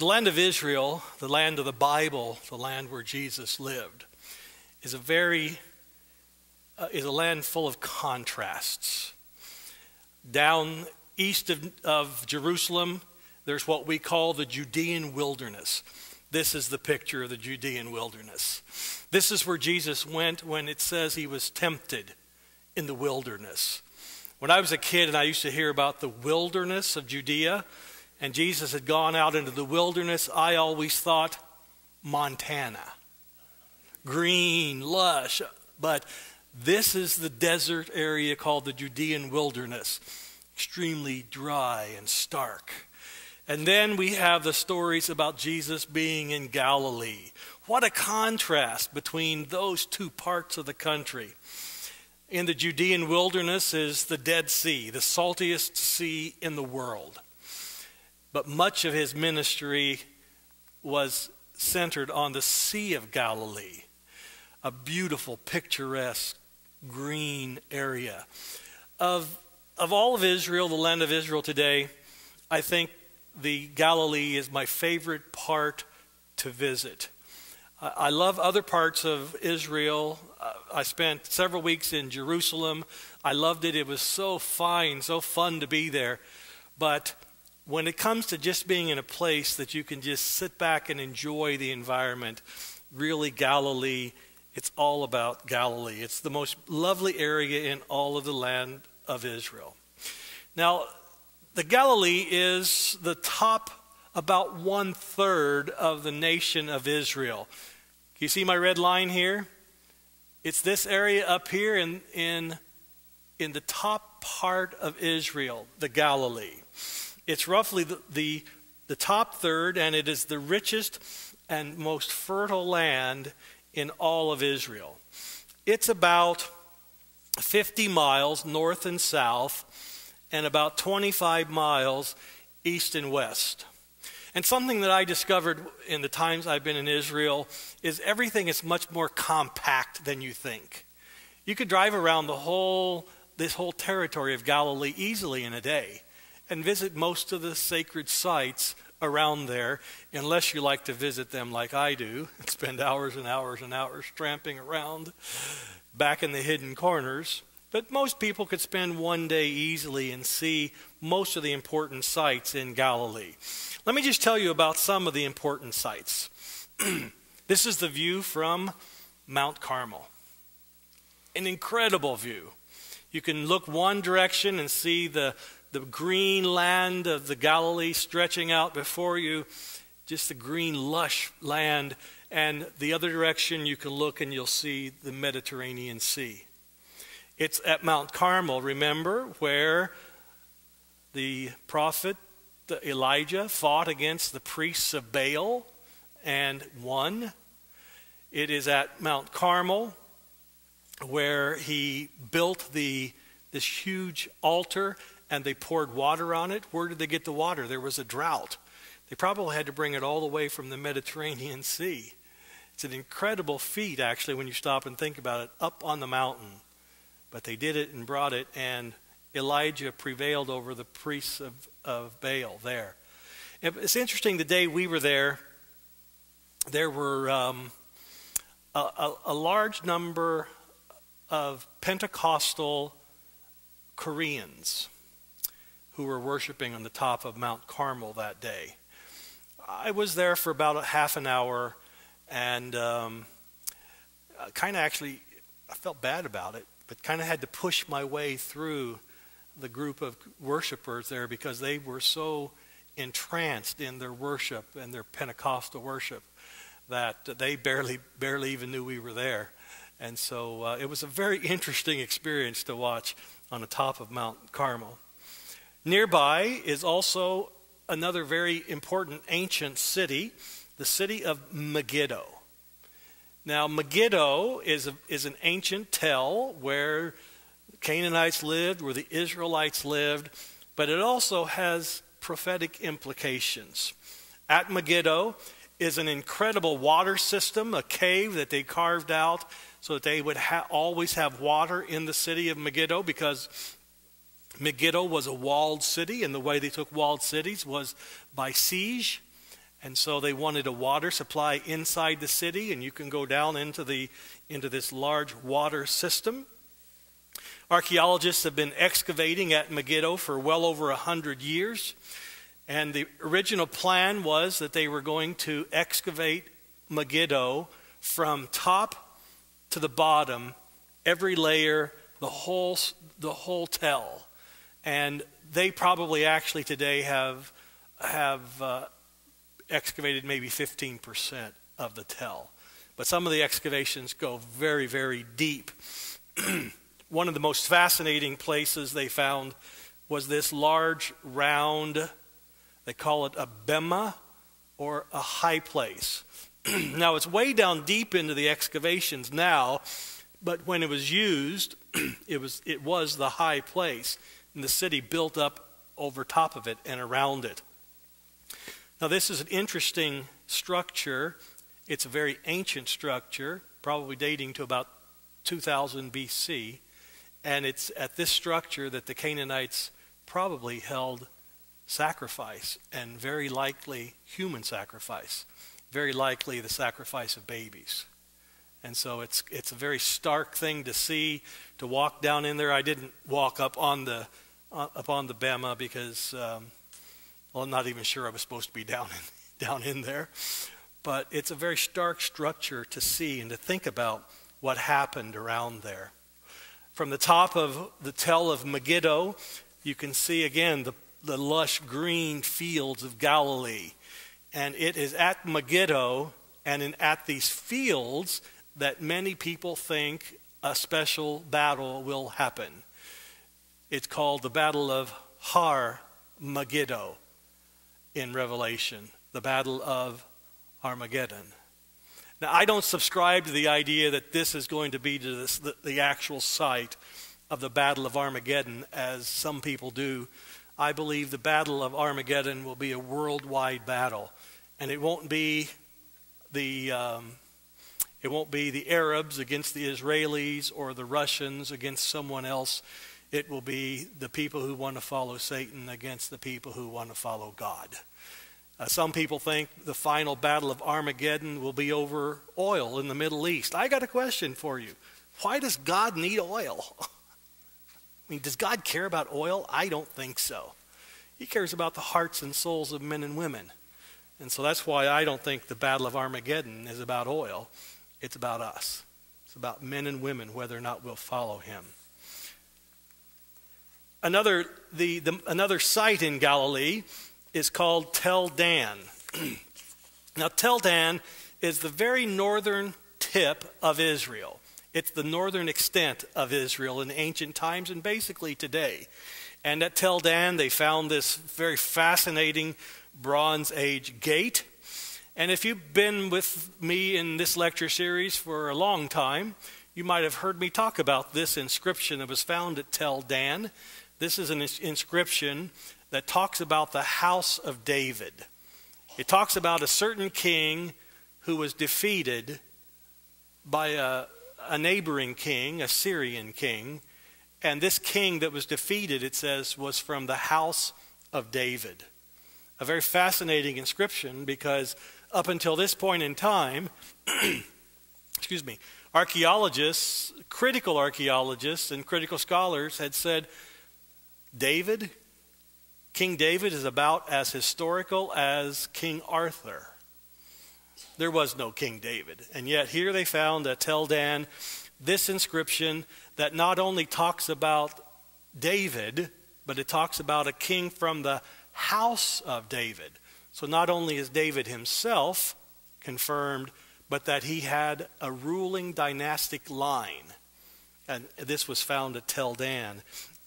The land of Israel, the land of the Bible, the land where Jesus lived, is a very uh, is a land full of contrasts. Down east of, of Jerusalem, there's what we call the Judean wilderness. This is the picture of the Judean wilderness. This is where Jesus went when it says he was tempted in the wilderness. When I was a kid and I used to hear about the wilderness of Judea, and Jesus had gone out into the wilderness, I always thought Montana. Green, lush, but this is the desert area called the Judean wilderness, extremely dry and stark. And then we have the stories about Jesus being in Galilee. What a contrast between those two parts of the country. In the Judean wilderness is the Dead Sea, the saltiest sea in the world. But much of his ministry was centered on the Sea of Galilee, a beautiful, picturesque, green area. Of, of all of Israel, the land of Israel today, I think the Galilee is my favorite part to visit. I love other parts of Israel. Uh, I spent several weeks in Jerusalem. I loved it. It was so fine, so fun to be there. But when it comes to just being in a place that you can just sit back and enjoy the environment, really Galilee, it's all about Galilee. It's the most lovely area in all of the land of Israel. Now, the Galilee is the top about one third of the nation of Israel. You see my red line here? It's this area up here in, in, in the top part of Israel, the Galilee. It's roughly the, the, the top third, and it is the richest and most fertile land in all of Israel. It's about 50 miles north and south, and about 25 miles east and west. And something that I discovered in the times I've been in Israel is everything is much more compact than you think. You could drive around the whole this whole territory of Galilee easily in a day and visit most of the sacred sites around there, unless you like to visit them like I do and spend hours and hours and hours tramping around back in the hidden corners. But most people could spend one day easily and see most of the important sites in Galilee. Let me just tell you about some of the important sites. this is the view from Mount Carmel. An incredible view. You can look one direction and see the the green land of the Galilee stretching out before you, just the green, lush land. And the other direction, you can look and you'll see the Mediterranean Sea. It's at Mount Carmel, remember, where the prophet Elijah fought against the priests of Baal and won. It is at Mount Carmel where he built the, this huge altar and they poured water on it. Where did they get the water? There was a drought. They probably had to bring it all the way from the Mediterranean Sea. It's an incredible feat, actually, when you stop and think about it, up on the mountain. But they did it and brought it, and Elijah prevailed over the priests of, of Baal there. It's interesting, the day we were there, there were um, a, a, a large number of Pentecostal Koreans who were worshiping on the top of Mount Carmel that day. I was there for about a half an hour and um, kind of actually, I felt bad about it, but kind of had to push my way through the group of worshipers there because they were so entranced in their worship and their Pentecostal worship that they barely barely even knew we were there. And so uh, it was a very interesting experience to watch on the top of Mount Carmel. Nearby is also another very important ancient city, the city of Megiddo. Now, Megiddo is, a, is an ancient tell where Canaanites lived, where the Israelites lived, but it also has prophetic implications. At Megiddo is an incredible water system, a cave that they carved out so that they would ha- always have water in the city of Megiddo because Megiddo was a walled city, and the way they took walled cities was by siege. And so they wanted a water supply inside the city, and you can go down into, the, into this large water system. Archaeologists have been excavating at Megiddo for well over a hundred years. And the original plan was that they were going to excavate Megiddo from top to the bottom, every layer, the whole, the whole tell. And they probably actually today have, have uh, excavated maybe 15% of the tell. But some of the excavations go very, very deep. One of the most fascinating places they found was this large, round, they call it a bema or a high place. now, it's way down deep into the excavations now, but when it was used, it was, it was the high place, and the city built up over top of it and around it. Now, this is an interesting structure. It's a very ancient structure, probably dating to about 2000 BC. And it's at this structure that the Canaanites probably held sacrifice, and very likely human sacrifice, very likely the sacrifice of babies. And so it's, it's a very stark thing to see, to walk down in there. I didn't walk up on the, uh, up on the Bema because um, well, I'm not even sure I was supposed to be down in, down in there. But it's a very stark structure to see and to think about what happened around there. From the top of the tell of Megiddo, you can see again the, the lush green fields of Galilee. And it is at Megiddo and in, at these fields that many people think a special battle will happen. It's called the Battle of Har Megiddo in Revelation, the Battle of Armageddon. Now, I don't subscribe to the idea that this is going to be to this, the, the actual site of the Battle of Armageddon, as some people do. I believe the Battle of Armageddon will be a worldwide battle, and it won't be the um, it won't be the Arabs against the Israelis or the Russians against someone else. It will be the people who want to follow Satan against the people who want to follow God. Uh, some people think the final battle of Armageddon will be over oil in the Middle East. I got a question for you. Why does God need oil? I mean, does God care about oil? I don't think so. He cares about the hearts and souls of men and women. And so that's why I don't think the Battle of Armageddon is about oil. It's about us. It's about men and women, whether or not we'll follow him. Another, the, the, another site in Galilee is called Tel Dan. now, Tel Dan is the very northern tip of Israel. It's the northern extent of Israel in ancient times and basically today. And at Tel Dan, they found this very fascinating Bronze Age gate. And if you've been with me in this lecture series for a long time, you might have heard me talk about this inscription that was found at Tel Dan. This is an inscription that talks about the house of David. It talks about a certain king who was defeated by a, a neighboring king, a Syrian king. And this king that was defeated, it says, was from the house of David. A very fascinating inscription because up until this point in time, excuse me, archaeologists, critical archaeologists, and critical scholars had said David, King David, is about as historical as King Arthur. There was no King David. And yet, here they found at Tel Dan this inscription that not only talks about David, but it talks about a king from the house of David. So, not only is David himself confirmed, but that he had a ruling dynastic line. And this was found at Tel Dan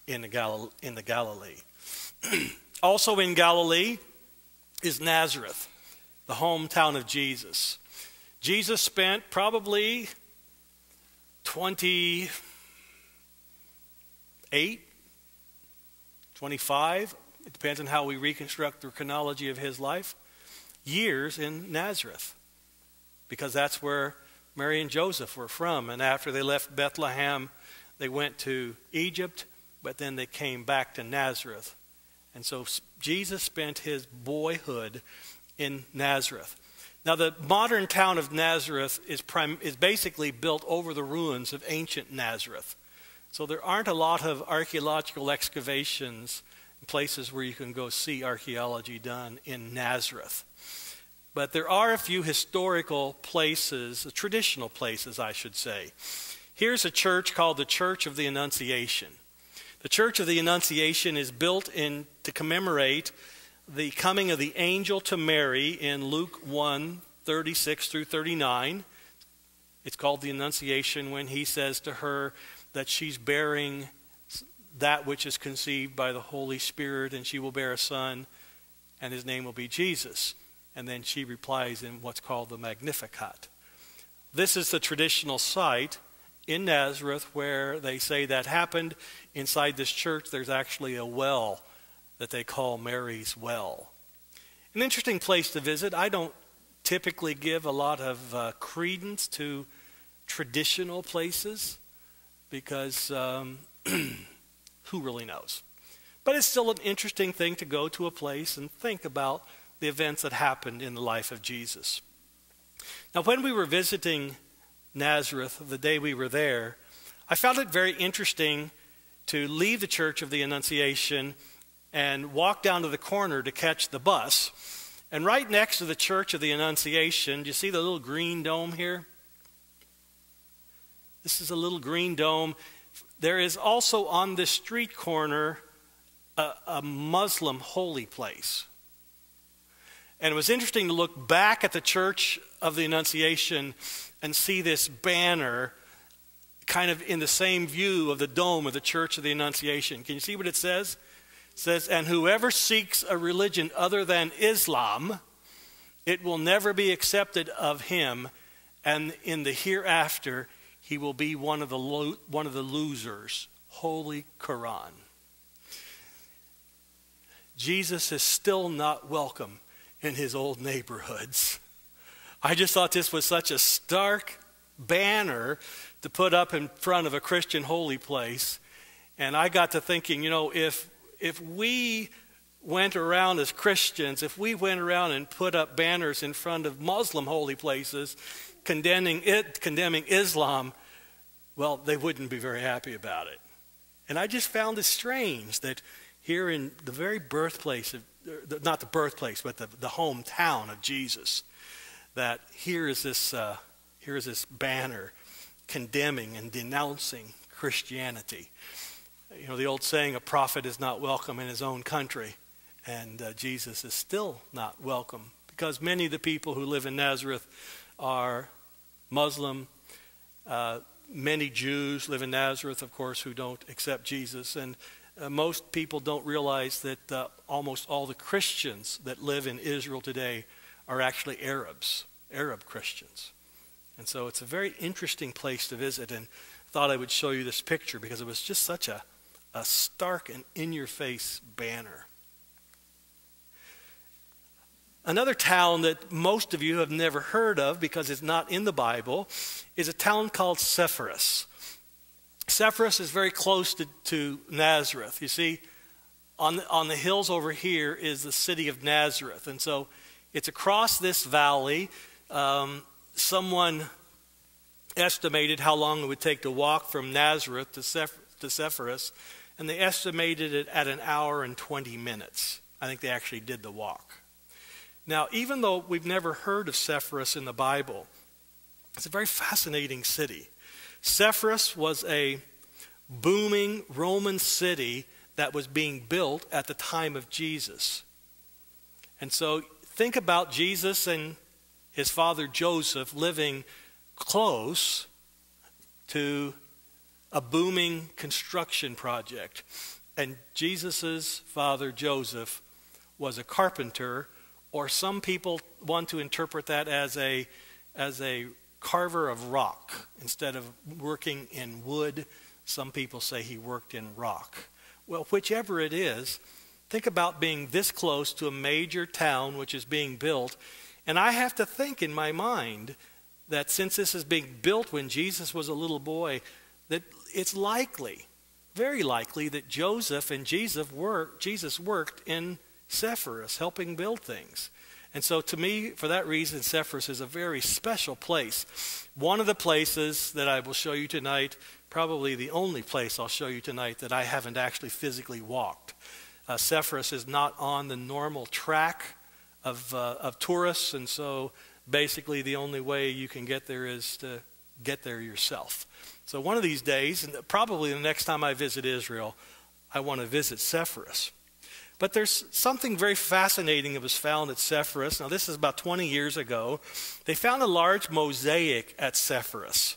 in the, in the Galilee. also in Galilee is Nazareth, the hometown of Jesus. Jesus spent probably 28, 25, it depends on how we reconstruct the chronology of his life, years in Nazareth. Because that's where Mary and Joseph were from. And after they left Bethlehem, they went to Egypt but then they came back to Nazareth. And so Jesus spent his boyhood in Nazareth. Now, the modern town of Nazareth is, is basically built over the ruins of ancient Nazareth. So there aren't a lot of archaeological excavations places where you can go see archaeology done in Nazareth. But there are a few historical places, traditional places, I should say. Here's a church called the Church of the Annunciation. The Church of the Annunciation is built in to commemorate the coming of the angel to Mary in Luke 1 36 through 39. It's called the Annunciation when he says to her that she's bearing that which is conceived by the Holy Spirit, and she will bear a son, and his name will be Jesus. And then she replies in what's called the Magnificat. This is the traditional site in Nazareth where they say that happened. Inside this church, there's actually a well that they call Mary's Well. An interesting place to visit. I don't typically give a lot of uh, credence to traditional places because um, who really knows? But it's still an interesting thing to go to a place and think about the events that happened in the life of Jesus. Now, when we were visiting Nazareth the day we were there, I found it very interesting to leave the Church of the Annunciation and walk down to the corner to catch the bus. And right next to the Church of the Annunciation, do you see the little green dome here? This is a little green dome. There is also on this street corner a, a Muslim holy place. And it was interesting to look back at the Church of the Annunciation and see this banner kind of in the same view of the dome of the Church of the Annunciation. Can you see what it says? It says, And whoever seeks a religion other than Islam, it will never be accepted of him, and in the hereafter, he will be one of the, lo- one of the losers. Holy Quran. Jesus is still not welcome in his old neighborhoods. I just thought this was such a stark banner to put up in front of a Christian holy place. And I got to thinking, you know, if, if we went around as Christians, if we went around and put up banners in front of Muslim holy places, condemning it, condemning Islam, well, they wouldn't be very happy about it. And I just found it strange that here in the very birthplace of, not the birthplace, but the, the hometown of Jesus, that here is this, uh, here is this banner condemning and denouncing Christianity. You know, the old saying, a prophet is not welcome in his own country. And uh, Jesus is still not welcome because many of the people who live in Nazareth are Muslim. Uh, many Jews live in Nazareth, of course, who don't accept Jesus. And uh, most people don't realize that uh, almost all the Christians that live in Israel today are actually Arabs, Arab Christians. And so it's a very interesting place to visit. And thought I would show you this picture because it was just such a, a stark and in your face banner. Another town that most of you have never heard of because it's not in the Bible is a town called Sepphoris. Sepphoris is very close to, to Nazareth. You see, on the, on the hills over here is the city of Nazareth. And so it's across this valley. Um, someone estimated how long it would take to walk from Nazareth to, to Sepphoris, and they estimated it at an hour and 20 minutes. I think they actually did the walk. Now, even though we've never heard of Sepphoris in the Bible, it's a very fascinating city. Sepphoris was a booming Roman city that was being built at the time of Jesus. And so think about Jesus and his father Joseph living close to a booming construction project. And Jesus' father Joseph was a carpenter or some people want to interpret that as a, as a carver of rock instead of working in wood. Some people say he worked in rock. Well, whichever it is, think about being this close to a major town which is being built. And I have to think in my mind that since this is being built when Jesus was a little boy, that it's likely, very likely, that Joseph and Jesus, work, Jesus worked in Sepphoris, helping build things. And so, to me, for that reason, Sepphoris is a very special place. One of the places that I will show you tonight, probably the only place I'll show you tonight that I haven't actually physically walked. Uh, Sepphoris is not on the normal track of, uh, of tourists, and so basically the only way you can get there is to get there yourself. So, one of these days, and probably the next time I visit Israel, I want to visit Sepphoris. But there's something very fascinating that was found at Sepphoris. Now, this is about 20 years ago. They found a large mosaic at Sepphoris.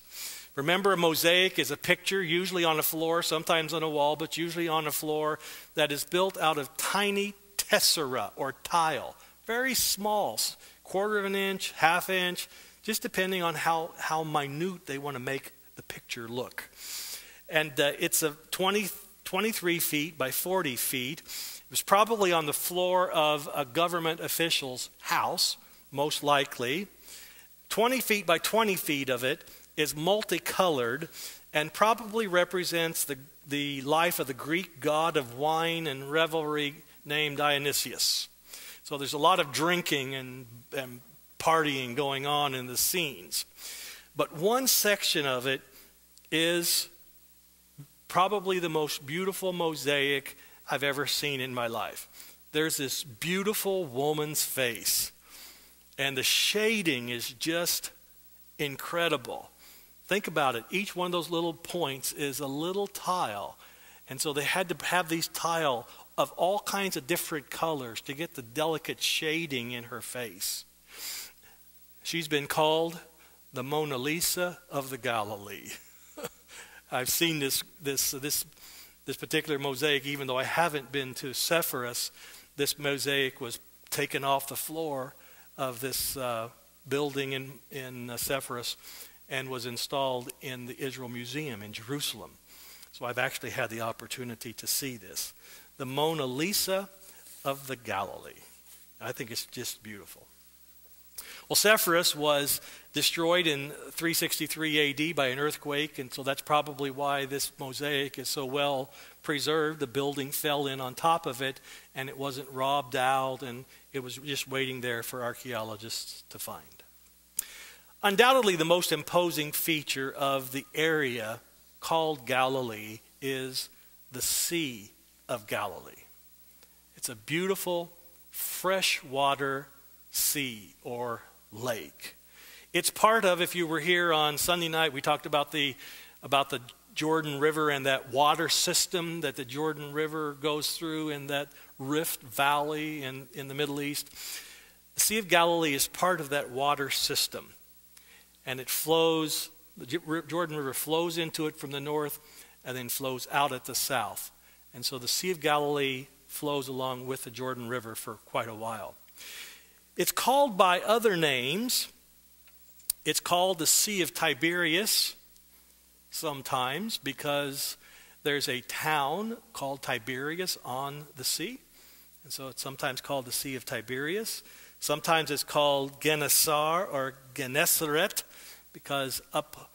Remember, a mosaic is a picture, usually on a floor, sometimes on a wall, but usually on a floor, that is built out of tiny tessera or tile. Very small, quarter of an inch, half inch, just depending on how, how minute they want to make the picture look. And uh, it's a 20, 23 feet by 40 feet. It was probably on the floor of a government official's house, most likely. 20 feet by 20 feet of it is multicolored and probably represents the, the life of the Greek god of wine and revelry named Dionysius. So there's a lot of drinking and, and partying going on in the scenes. But one section of it is probably the most beautiful mosaic I've ever seen in my life. There's this beautiful woman's face, and the shading is just incredible. Think about it. Each one of those little points is a little tile. And so they had to have these tile of all kinds of different colors to get the delicate shading in her face. She's been called the Mona Lisa of the Galilee. I've seen this, this, this this particular mosaic, even though I haven't been to Sepphoris, this mosaic was taken off the floor of this uh, building in, in uh, Sepphoris and was installed in the Israel Museum in Jerusalem. So I've actually had the opportunity to see this. The Mona Lisa of the Galilee. I think it's just beautiful. Well, Sepphoris was destroyed in 363 AD by an earthquake, and so that's probably why this mosaic is so well preserved. The building fell in on top of it, and it wasn't robbed out, and it was just waiting there for archaeologists to find. Undoubtedly, the most imposing feature of the area called Galilee is the Sea of Galilee. It's a beautiful freshwater sea or lake. It's part of, if you were here on Sunday night, we talked about the, about the Jordan River and that water system that the Jordan River goes through in that Rift Valley in, in the Middle East. The Sea of Galilee is part of that water system. And it flows, the Jordan River flows into it from the north and then flows out at the south. And so the Sea of Galilee flows along with the Jordan River for quite a while. It's called by other names. It's called the Sea of Tiberias sometimes because there's a town called Tiberias on the sea. And so it's sometimes called the Sea of Tiberias. Sometimes it's called Gennesar or Gennesaret because up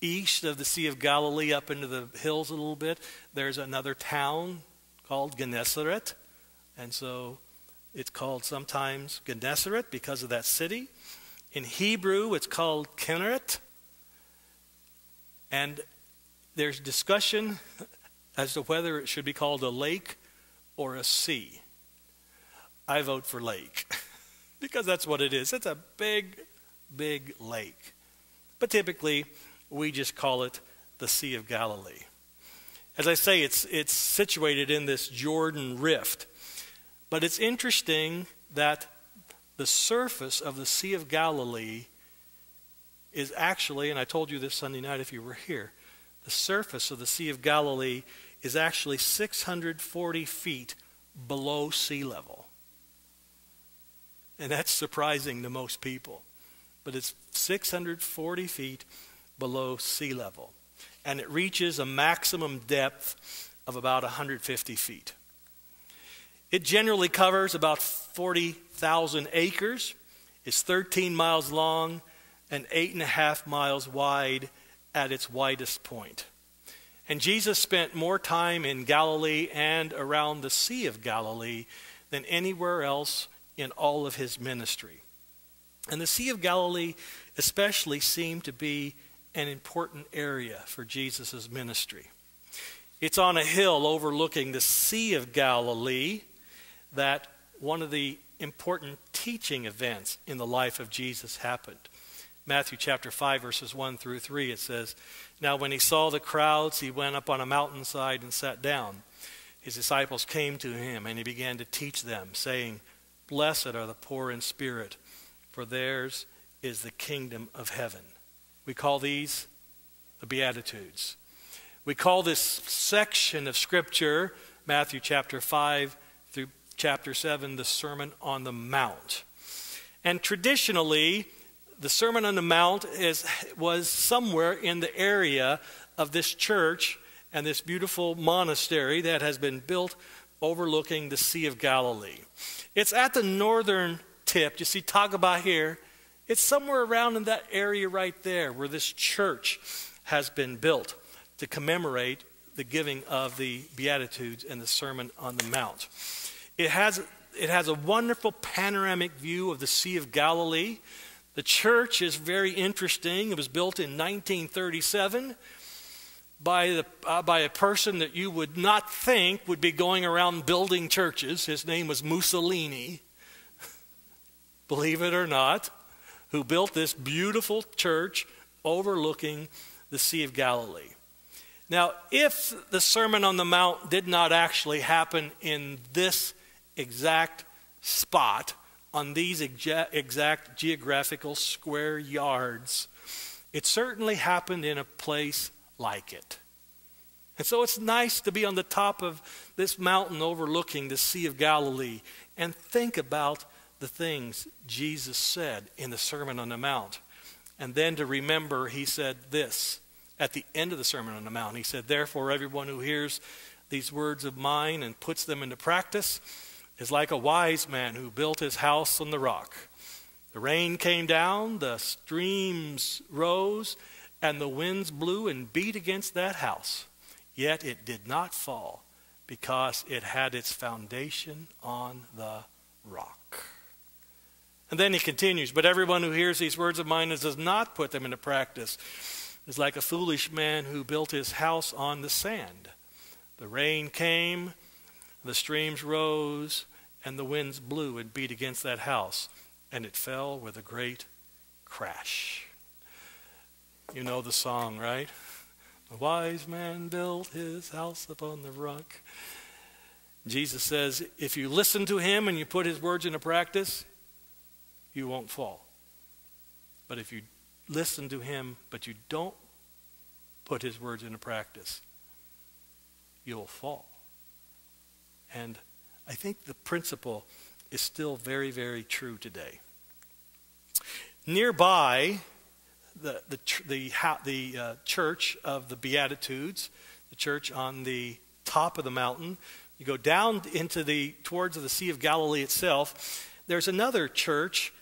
east of the Sea of Galilee, up into the hills a little bit, there's another town called Gennesaret. And so it's called sometimes Gennesaret because of that city. In Hebrew, it's called Kinneret. And there's discussion as to whether it should be called a lake or a sea. I vote for lake because that's what it is. It's a big, big lake. But typically, we just call it the Sea of Galilee. As I say, it's, it's situated in this Jordan Rift. But it's interesting that the surface of the Sea of Galilee is actually, and I told you this Sunday night if you were here, the surface of the Sea of Galilee is actually 640 feet below sea level. And that's surprising to most people. But it's 640 feet below sea level. And it reaches a maximum depth of about 150 feet. It generally covers about 40,000 acres. It's 13 miles long and 8.5 miles wide at its widest point. And Jesus spent more time in Galilee and around the Sea of Galilee than anywhere else in all of his ministry. And the Sea of Galilee, especially, seemed to be an important area for Jesus' ministry. It's on a hill overlooking the Sea of Galilee that one of the important teaching events in the life of Jesus happened. Matthew chapter 5, verses 1 through 3, it says, Now when he saw the crowds, he went up on a mountainside and sat down. His disciples came to him, and he began to teach them, saying, Blessed are the poor in spirit, for theirs is the kingdom of heaven. We call these the Beatitudes. We call this section of Scripture, Matthew chapter 5 through chapter 7, the Sermon on the Mount. And traditionally, the Sermon on the Mount is, was somewhere in the area of this church and this beautiful monastery that has been built overlooking the Sea of Galilee. It's at the northern tip. You see Tabgha here? It's somewhere around in that area right there where this church has been built to commemorate the giving of the Beatitudes and the Sermon on the Mount. It has, it has a wonderful panoramic view of the Sea of Galilee. The church is very interesting. It was built in 1937 by, the, uh, by a person that you would not think would be going around building churches. His name was Mussolini, believe it or not who built this beautiful church overlooking the Sea of Galilee. Now, if the Sermon on the Mount did not actually happen in this exact spot, on these exact geographical square yards, it certainly happened in a place like it. And so it's nice to be on the top of this mountain overlooking the Sea of Galilee and think about the things Jesus said in the Sermon on the Mount. And then to remember, he said this at the end of the Sermon on the Mount. He said, Therefore, everyone who hears these words of mine and puts them into practice is like a wise man who built his house on the rock. The rain came down, the streams rose, and the winds blew and beat against that house. Yet it did not fall because it had its foundation on the rock. And then he continues, But everyone who hears these words of mine and does not put them into practice is like a foolish man who built his house on the sand. The rain came, the streams rose, and the winds blew and beat against that house, and it fell with a great crash. You know the song, right? The wise man built his house upon the rock. Jesus says, if you listen to him and you put his words into practice, you won't fall. But if you listen to him, but you don't put his words into practice, you'll fall. And I think the principle is still very, very true today. Nearby, the, the, the, the uh, church of the Beatitudes, the church on the top of the mountain, you go down into the towards the Sea of Galilee itself. There's another church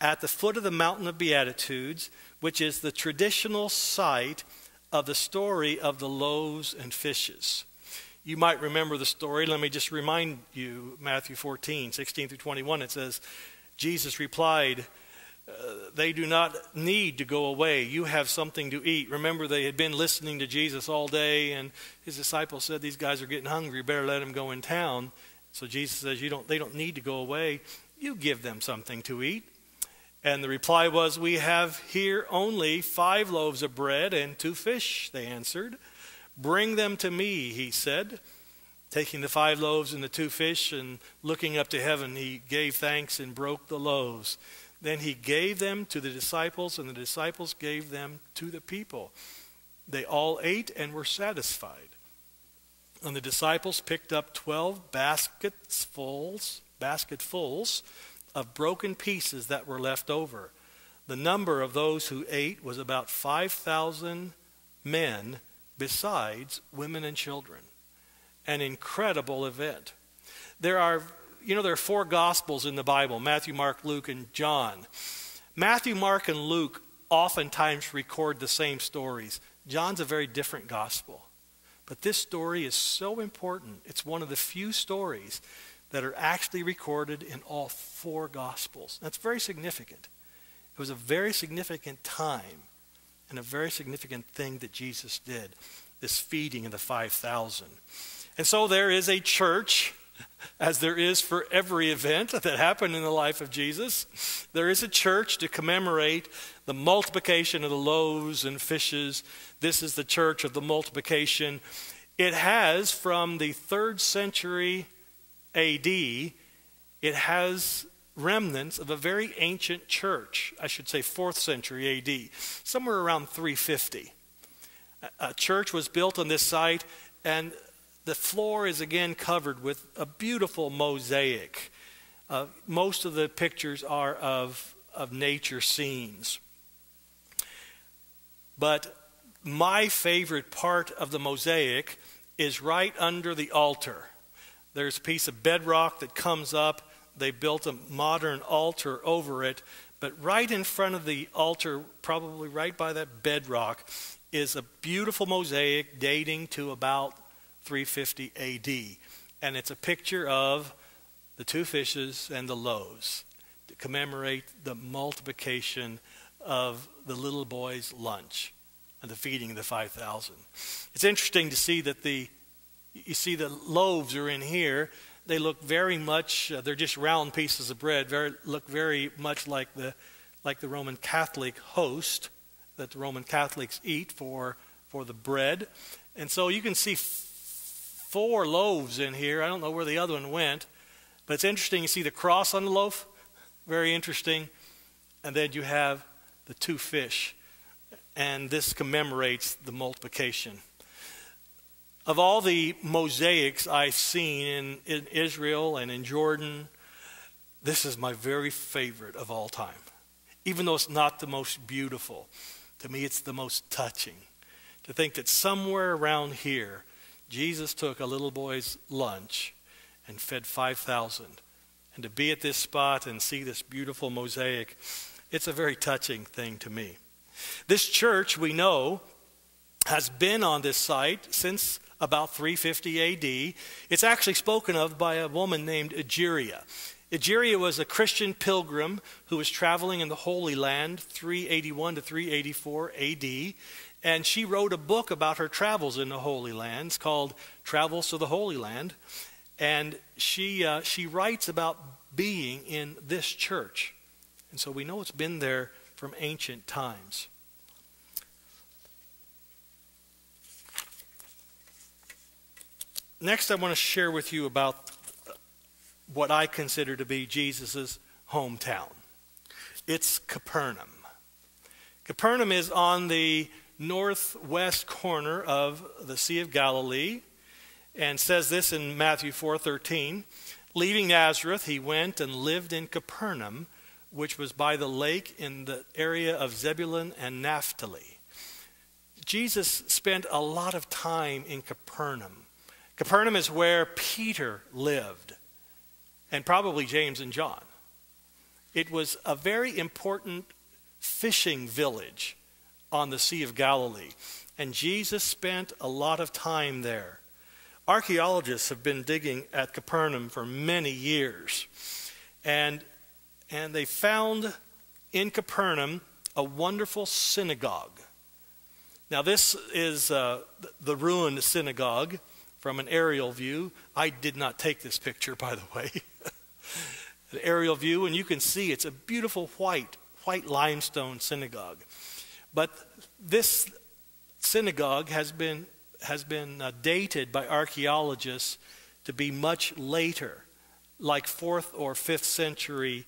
at the foot of the Mountain of Beatitudes, which is the traditional site of the story of the loaves and fishes. You might remember the story. Let me just remind you Matthew 14, 16 through 21. It says, Jesus replied, uh, They do not need to go away. You have something to eat. Remember, they had been listening to Jesus all day, and his disciples said, These guys are getting hungry. Better let them go in town. So Jesus says, you don't, They don't need to go away. You give them something to eat. And the reply was, We have here only five loaves of bread and two fish, they answered. Bring them to me, he said. Taking the five loaves and the two fish and looking up to heaven, he gave thanks and broke the loaves. Then he gave them to the disciples, and the disciples gave them to the people. They all ate and were satisfied. And the disciples picked up twelve basketfuls, basketfuls of broken pieces that were left over. The number of those who ate was about 5,000 men, besides women and children. An incredible event. There are, you know, there are four gospels in the Bible Matthew, Mark, Luke, and John. Matthew, Mark, and Luke oftentimes record the same stories. John's a very different gospel. But this story is so important. It's one of the few stories that are actually recorded in all four Gospels. That's very significant. It was a very significant time and a very significant thing that Jesus did this feeding of the 5,000. And so there is a church, as there is for every event that happened in the life of Jesus. There is a church to commemorate the multiplication of the loaves and fishes. This is the church of the multiplication. It has, from the third century AD, it has remnants of a very ancient church, I should say fourth century AD, somewhere around 350. A church was built on this site, and the floor is again covered with a beautiful mosaic. Uh, most of the pictures are of, of nature scenes. But my favorite part of the mosaic is right under the altar. There's a piece of bedrock that comes up. They built a modern altar over it. But right in front of the altar, probably right by that bedrock, is a beautiful mosaic dating to about 350 AD. And it's a picture of the two fishes and the loaves to commemorate the multiplication of the little boy's lunch and the feeding of the 5,000. It's interesting to see that the you see the loaves are in here. They look very much, uh, they're just round pieces of bread, very, look very much like the, like the Roman Catholic host that the Roman Catholics eat for, for the bread. And so you can see four loaves in here. I don't know where the other one went, but it's interesting. You see the cross on the loaf, very interesting. And then you have the two fish. And this commemorates the multiplication. Of all the mosaics I've seen in, in Israel and in Jordan, this is my very favorite of all time. Even though it's not the most beautiful, to me it's the most touching. To think that somewhere around here, Jesus took a little boy's lunch and fed 5,000. And to be at this spot and see this beautiful mosaic, it's a very touching thing to me. This church, we know, has been on this site since about 350 AD. It's actually spoken of by a woman named Egeria. Egeria was a Christian pilgrim who was traveling in the Holy Land 381 to 384 AD. And she wrote a book about her travels in the Holy Lands called Travels to the Holy Land. And she, uh, she writes about being in this church. And so we know it's been there from ancient times. Next, I want to share with you about what I consider to be Jesus' hometown. It's Capernaum. Capernaum is on the northwest corner of the Sea of Galilee and says this in Matthew 4:13, leaving Nazareth he went and lived in Capernaum which was by the lake in the area of Zebulun and Naphtali. Jesus spent a lot of time in Capernaum. Capernaum is where Peter lived, and probably James and John. It was a very important fishing village on the Sea of Galilee, and Jesus spent a lot of time there. Archaeologists have been digging at Capernaum for many years, and, and they found in Capernaum a wonderful synagogue. Now, this is uh, the ruined synagogue from an aerial view. I did not take this picture, by the way. an aerial view, and you can see it's a beautiful white, white limestone synagogue. But this synagogue has been, has been uh, dated by archaeologists to be much later, like 4th or 5th century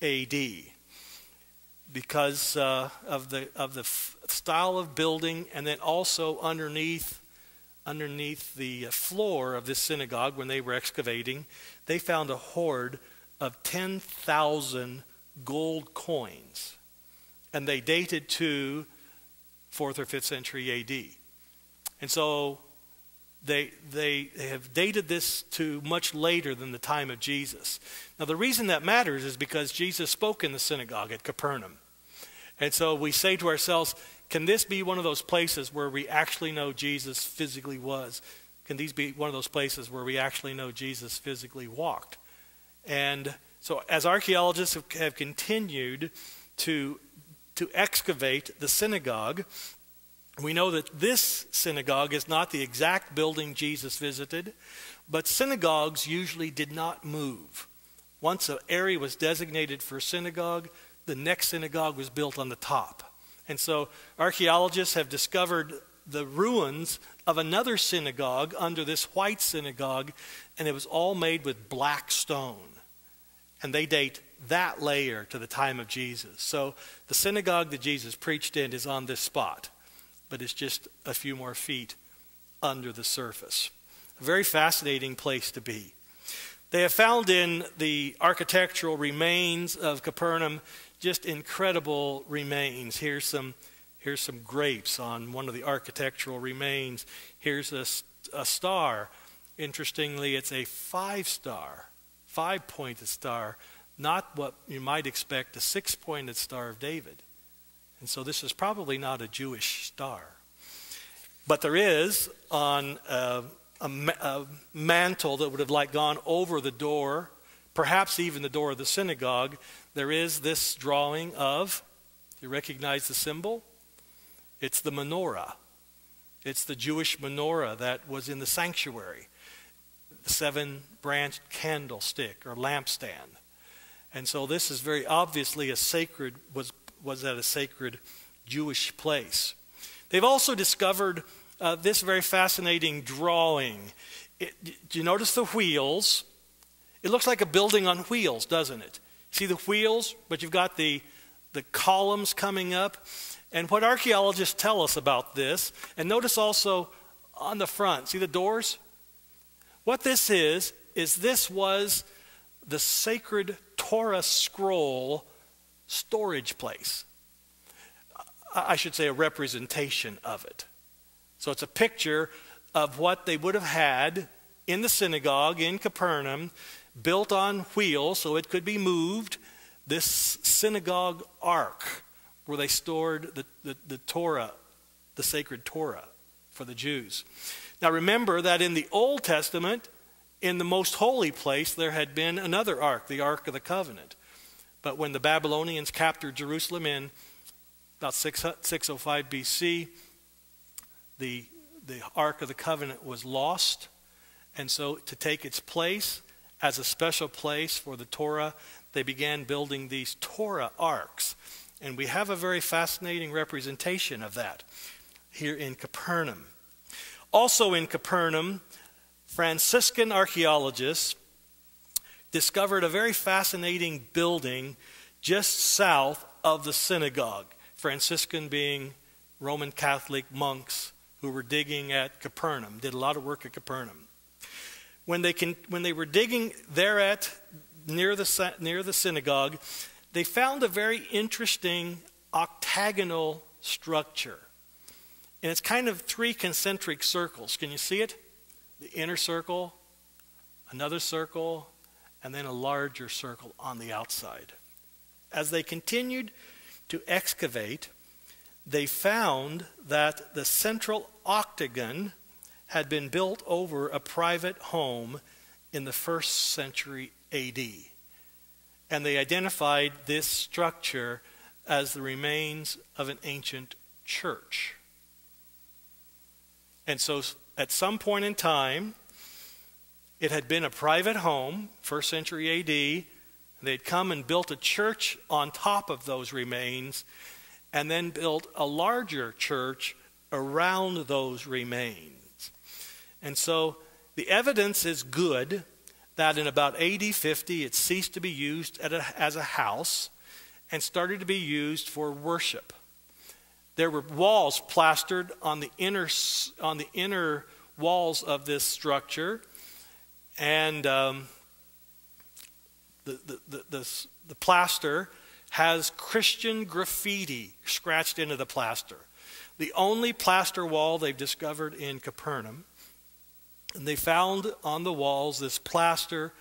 AD, because uh, of the, of the style of building and then also underneath underneath the floor of this synagogue when they were excavating, they found a hoard of 10,000 gold coins. And they dated to 4th or 5th century AD. And so they, they, they have dated this to much later than the time of Jesus. Now, the reason that matters is because Jesus spoke in the synagogue at Capernaum. And so we say to ourselves, can this be one of those places where we actually know Jesus physically was? Can these be one of those places where we actually know Jesus physically walked? And so, as archaeologists have, continued to, to excavate the synagogue, we know that this synagogue is not the exact building Jesus visited, but synagogues usually did not move. Once an area was designated for a synagogue, the next synagogue was built on the top. And so archaeologists have discovered the ruins of another synagogue under this white synagogue, and it was all made with black stone. And they date that layer to the time of Jesus. So the synagogue that Jesus preached in is on this spot, but it's just a few more feet under the surface. A very fascinating place to be. They have found in the architectural remains of Capernaum just incredible remains. Here's some, here's some grapes on one of the architectural remains. Here's a, a star. Interestingly, it's a five star, five pointed star, not what you might expect a six pointed star of David. And so this is probably not a Jewish star. But there is on a, a, a mantle that would have like gone over the door perhaps even the door of the synagogue, there is this drawing of, you recognize the symbol? It's the menorah. It's the Jewish menorah that was in the sanctuary, the seven branched candlestick or lampstand. And so this is very obviously a sacred, was, was at a sacred Jewish place. They've also discovered uh, this very fascinating drawing. It, do you notice the wheels? It looks like a building on wheels, doesn't it? See the wheels, but you've got the, the columns coming up. And what archaeologists tell us about this, and notice also on the front, see the doors? What this is, is this was the sacred Torah scroll storage place. I should say a representation of it. So it's a picture of what they would have had in the synagogue in Capernaum built on wheels so it could be moved, this synagogue ark where they stored the, the, the Torah, the sacred Torah for the Jews. Now remember that in the Old Testament, in the most holy place, there had been another ark, the Ark of the Covenant. But when the Babylonians captured Jerusalem in about 605 BC, the, the Ark of the Covenant was lost. And so to take its place, as a special place for the Torah, they began building these Torah arks. And we have a very fascinating representation of that here in Capernaum. Also in Capernaum, Franciscan archaeologists discovered a very fascinating building just south of the synagogue. Franciscan being Roman Catholic monks who were digging at Capernaum, did a lot of work at Capernaum when they, can, when they were digging there at near the, near the synagogue, they found a very interesting octagonal structure. And it's kind of three concentric circles. Can you see it? The inner circle, another circle, and then a larger circle on the outside. As they continued to excavate, they found that the central octagon had been built over a private home in the first century AD. And they identified this structure as the remains of an ancient church. And so at some point in time, it had been a private home, first century AD. They'd come and built a church on top of those remains, and then built a larger church around those remains. And so the evidence is good that in about AD 50 it ceased to be used a, as a house and started to be used for worship. There were walls plastered on the inner, on the inner walls of this structure, and um, the, the, the, the, the plaster has Christian graffiti scratched into the plaster. The only plaster wall they've discovered in Capernaum and they found on the walls this plaster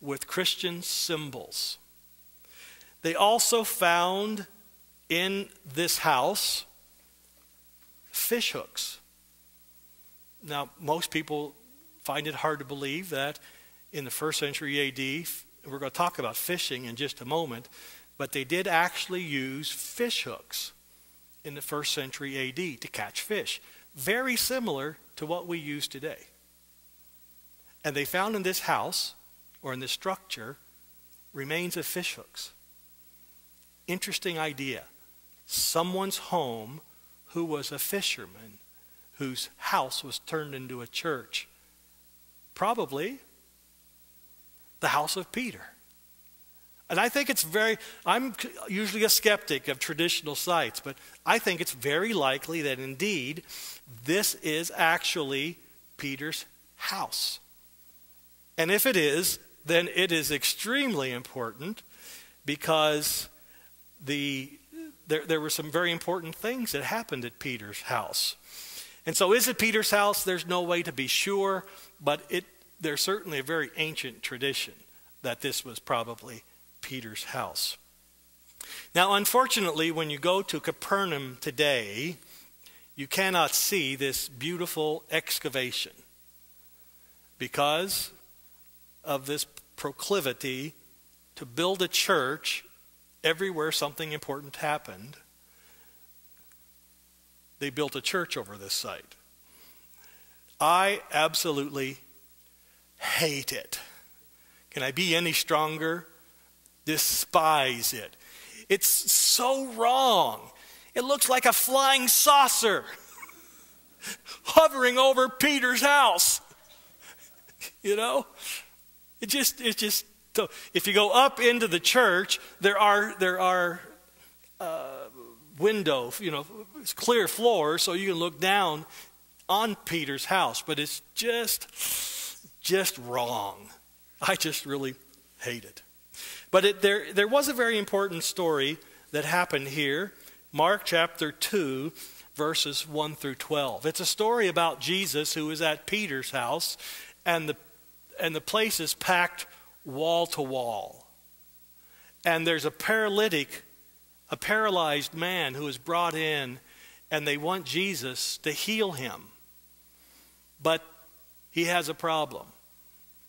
with Christian symbols. They also found in this house fish hooks. Now, most people find it hard to believe that in the first century AD, we're going to talk about fishing in just a moment, but they did actually use fish hooks in the first century AD to catch fish. Very similar to what we use today. And they found in this house, or in this structure, remains of fish hooks. Interesting idea. Someone's home who was a fisherman, whose house was turned into a church. Probably the house of Peter. And I think it's very, I'm usually a skeptic of traditional sites, but I think it's very likely that indeed this is actually Peter's house. And if it is, then it is extremely important because the, there, there were some very important things that happened at Peter's house. And so, is it Peter's house? There's no way to be sure, but it, there's certainly a very ancient tradition that this was probably Peter's house. Now, unfortunately, when you go to Capernaum today, you cannot see this beautiful excavation because of this proclivity to build a church everywhere something important happened. They built a church over this site. I absolutely hate it. Can I be any stronger? Despise it. It's so wrong. It looks like a flying saucer hovering over Peter's house. you know? It just, it just, if you go up into the church, there are, there are uh, window, you know, clear floor, so you can look down on Peter's house, but it's just, just wrong. I just really hate it. But it, there, there was a very important story that happened here. Mark chapter 2, verses 1 through 12. It's a story about Jesus who was at Peter's house, and the and the place is packed wall to wall. And there's a paralytic, a paralyzed man who is brought in, and they want Jesus to heal him. But he has a problem.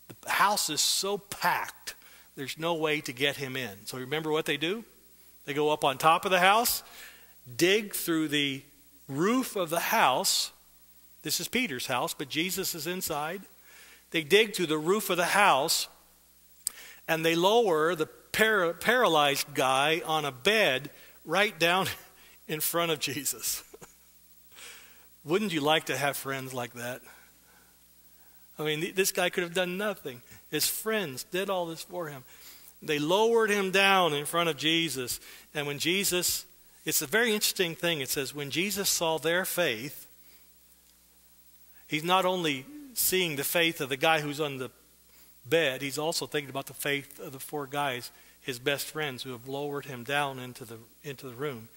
The house is so packed, there's no way to get him in. So remember what they do? They go up on top of the house, dig through the roof of the house. This is Peter's house, but Jesus is inside they dig to the roof of the house and they lower the para- paralyzed guy on a bed right down in front of Jesus. Wouldn't you like to have friends like that? I mean, this guy could have done nothing. His friends did all this for him. They lowered him down in front of Jesus. And when Jesus, it's a very interesting thing. It says, when Jesus saw their faith, he's not only seeing the faith of the guy who's on the bed, he's also thinking about the faith of the four guys, his best friends, who have lowered him down into the, into the room.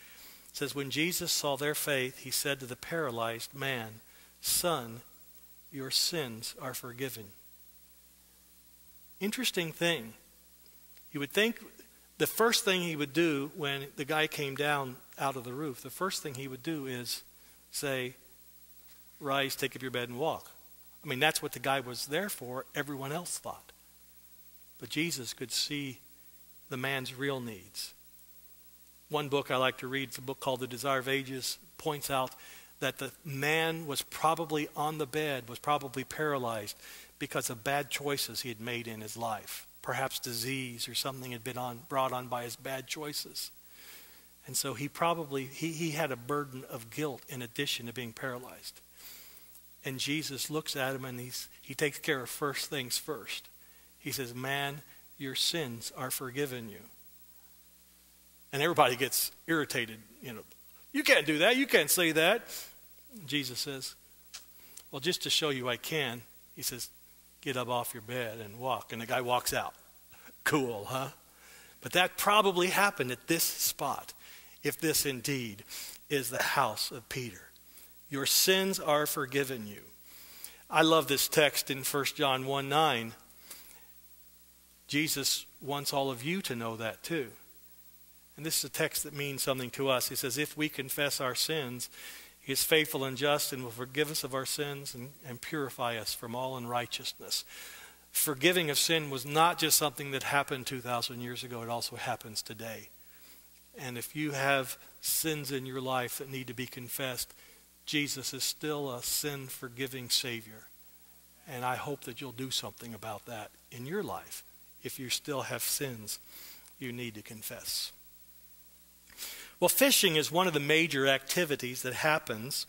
It says, When Jesus saw their faith, he said to the paralyzed man, Son, your sins are forgiven. Interesting thing. You would think the first thing he would do when the guy came down out of the roof, the first thing he would do is say, Rise, take up your bed, and walk. I mean, that's what the guy was there for, everyone else thought. But Jesus could see the man's real needs. One book I like to read, it's a book called The Desire of Ages, points out that the man was probably on the bed, was probably paralyzed because of bad choices he had made in his life. Perhaps disease or something had been on, brought on by his bad choices. And so he probably he, he had a burden of guilt in addition to being paralyzed. And Jesus looks at him and he's, he takes care of first things first. He says, Man, your sins are forgiven you. And everybody gets irritated. You know, you can't do that. You can't say that. Jesus says, Well, just to show you I can, he says, Get up off your bed and walk. And the guy walks out. Cool, huh? But that probably happened at this spot, if this indeed is the house of Peter. Your sins are forgiven you. I love this text in 1 John 1 9. Jesus wants all of you to know that too. And this is a text that means something to us. He says, If we confess our sins, He is faithful and just and will forgive us of our sins and, and purify us from all unrighteousness. forgiving of sin was not just something that happened 2,000 years ago, it also happens today. And if you have sins in your life that need to be confessed, Jesus is still a sin forgiving Savior. And I hope that you'll do something about that in your life if you still have sins you need to confess. Well, fishing is one of the major activities that happens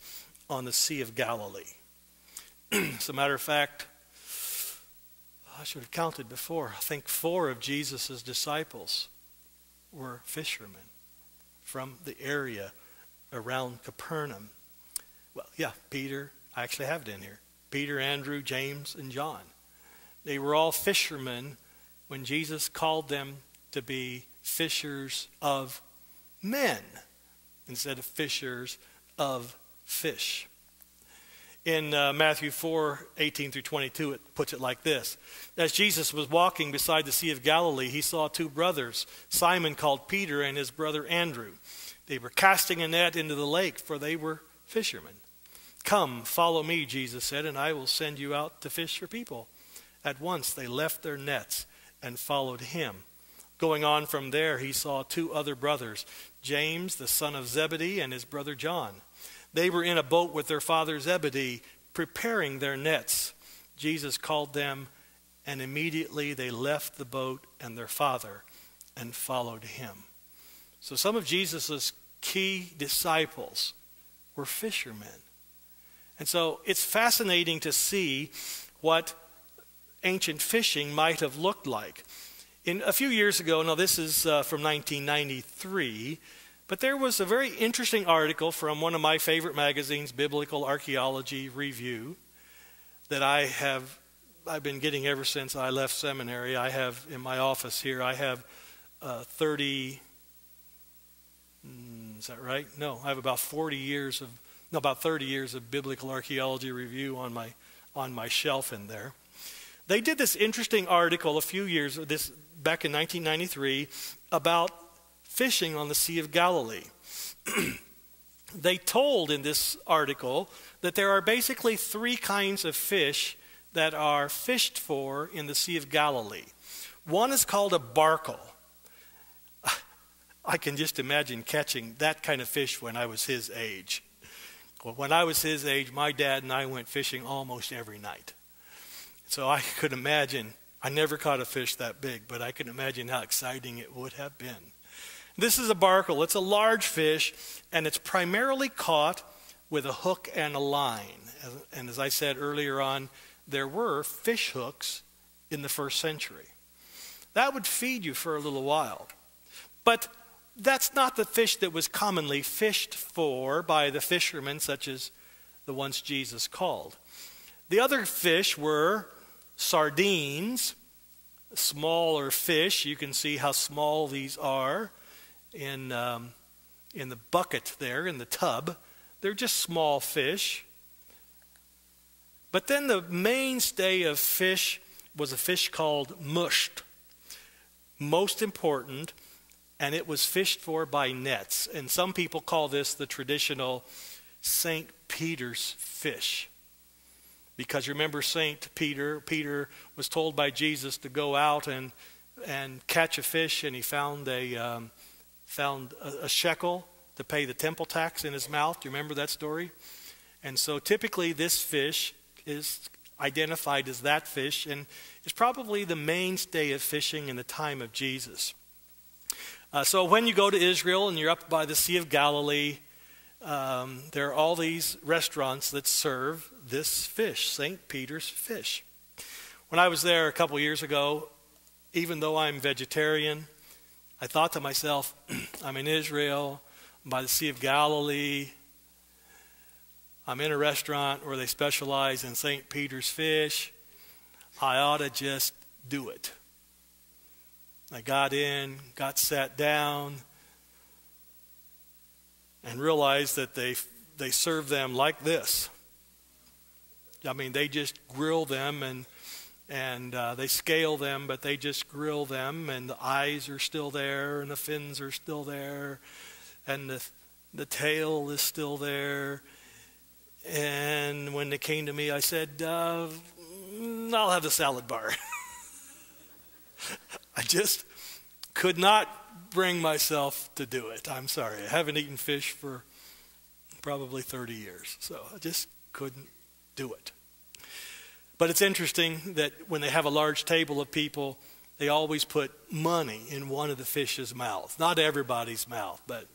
on the Sea of Galilee. As a matter of fact, I should have counted before. I think four of Jesus' disciples were fishermen from the area around Capernaum. Well, yeah, Peter, I actually have it in here. Peter, Andrew, James, and John. They were all fishermen when Jesus called them to be fishers of men instead of fishers of fish. In uh, Matthew 4 18 through 22, it puts it like this As Jesus was walking beside the Sea of Galilee, he saw two brothers, Simon called Peter and his brother Andrew. They were casting a net into the lake, for they were fishermen. Come, follow me, Jesus said, and I will send you out to fish for people. At once they left their nets and followed him. Going on from there, he saw two other brothers, James, the son of Zebedee, and his brother John. They were in a boat with their father Zebedee, preparing their nets. Jesus called them, and immediately they left the boat and their father and followed him. So some of Jesus' key disciples were fishermen. And so it's fascinating to see what ancient fishing might have looked like. In a few years ago, now this is uh, from 1993, but there was a very interesting article from one of my favorite magazines, Biblical Archaeology Review, that I have I've been getting ever since I left seminary. I have in my office here. I have uh, 30. Is that right? No, I have about 40 years of no, about 30 years of Biblical Archaeology Review on my on my shelf in there. They did this interesting article a few years this back in 1993 about fishing on the Sea of Galilee. they told in this article that there are basically three kinds of fish that are fished for in the Sea of Galilee. One is called a barbel. I can just imagine catching that kind of fish when I was his age. Well, when I was his age, my dad and I went fishing almost every night. So I could imagine I never caught a fish that big, but I can imagine how exciting it would have been. This is a barbel. It's a large fish, and it's primarily caught with a hook and a line. And as I said earlier on, there were fish hooks in the first century. That would feed you for a little while. But that's not the fish that was commonly fished for by the fishermen, such as the ones Jesus called. The other fish were sardines, smaller fish. You can see how small these are in, um, in the bucket there, in the tub. They're just small fish. But then the mainstay of fish was a fish called musht. Most important, and it was fished for by nets. And some people call this the traditional St. Peter's fish. Because remember, St. Peter, Peter was told by Jesus to go out and, and catch a fish, and he found a, um, found a, a shekel to pay the temple tax in his mouth. Do you remember that story? And so typically, this fish is identified as that fish and is probably the mainstay of fishing in the time of Jesus. Uh, so when you go to Israel and you're up by the Sea of Galilee, um, there are all these restaurants that serve this fish, St. Peter's fish. When I was there a couple years ago, even though I'm vegetarian, I thought to myself, I'm in Israel, I'm by the Sea of Galilee. I'm in a restaurant where they specialize in St. Peter's fish. I ought to just do it. I got in, got sat down, and realized that they, they serve them like this. I mean, they just grill them and, and uh, they scale them, but they just grill them, and the eyes are still there, and the fins are still there, and the, the tail is still there. And when they came to me, I said, uh, I'll have the salad bar. just could not bring myself to do it. I'm sorry. I haven't eaten fish for probably 30 years, so I just couldn't do it. But it's interesting that when they have a large table of people, they always put money in one of the fish's mouth. Not everybody's mouth, but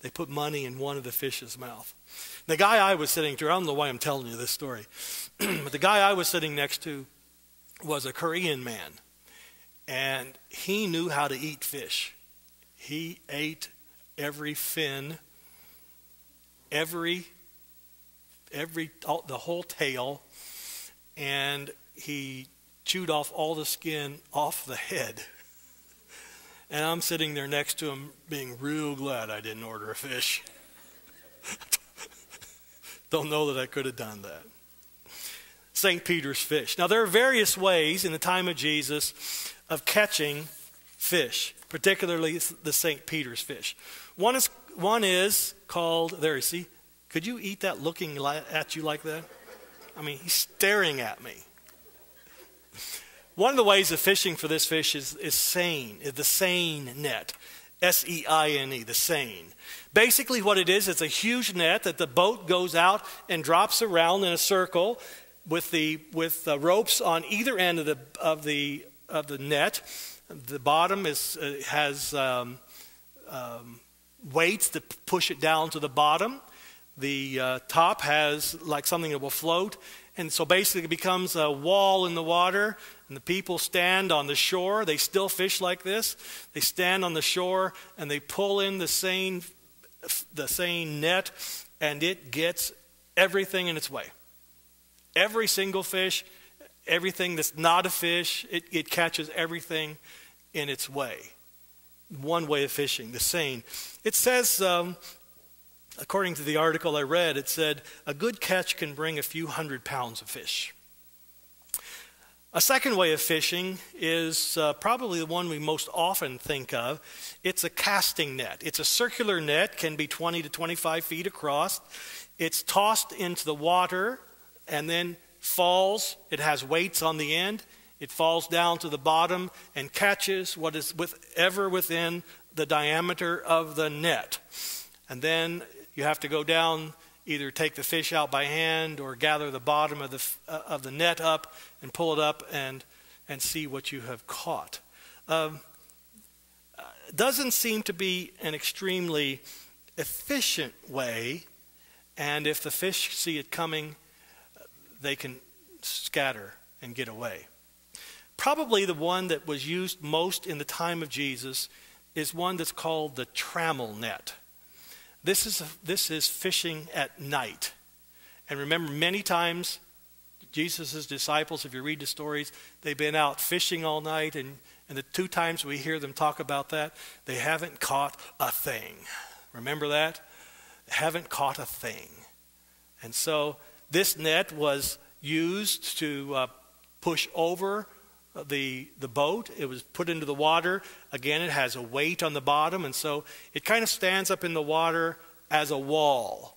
they put money in one of the fish's mouth. The guy I was sitting to, I don't know why I'm telling you this story, but the guy I was sitting next to was a Korean man, and he knew how to eat fish. He ate every fin, every, every, all, the whole tail, and he chewed off all the skin off the head. And I'm sitting there next to him, being real glad I didn't order a fish. Don't know that I could have done that. St. Peter's fish. Now, there are various ways in the time of Jesus of catching fish, particularly the St. Peter's fish. One is, one is called, there you see, could you eat that looking at you like that? I mean, he's staring at me. One of the ways of fishing for this fish is, is seine, the seine net. S E I N E, the seine. Basically, what it is, it's a huge net that the boat goes out and drops around in a circle with the with the ropes on either end of the of the of the net. The bottom is uh, has um, um, weights that push it down to the bottom. The uh, top has like something that will float, and so basically it becomes a wall in the water and the people stand on the shore. They still fish like this. They stand on the shore and they pull in the same, the seine net, and it gets everything in its way. Every single fish, everything that's not a fish, it, it catches everything in its way. One way of fishing, the seine. It says, um, according to the article I read, it said a good catch can bring a few hundred pounds of fish. A second way of fishing is uh, probably the one we most often think of. It's a casting net. It's a circular net, can be 20 to 25 feet across. It's tossed into the water and then falls. It has weights on the end. It falls down to the bottom and catches what is with, ever within the diameter of the net. And then you have to go down either take the fish out by hand or gather the bottom of the, uh, of the net up and pull it up and, and see what you have caught. Um, uh, doesn't seem to be an extremely efficient way, and if the fish see it coming, they can scatter and get away. Probably the one that was used most in the time of Jesus is one that's called the trammel net. This is, this is fishing at night. And remember, many times, Jesus' disciples, if you read the stories, they've been out fishing all night, and, and the two times we hear them talk about that, they haven't caught a thing. Remember that? They haven't caught a thing. And so this net was used to uh, push over the, the boat. It was put into the water. Again, it has a weight on the bottom, and so it kind of stands up in the water as a wall.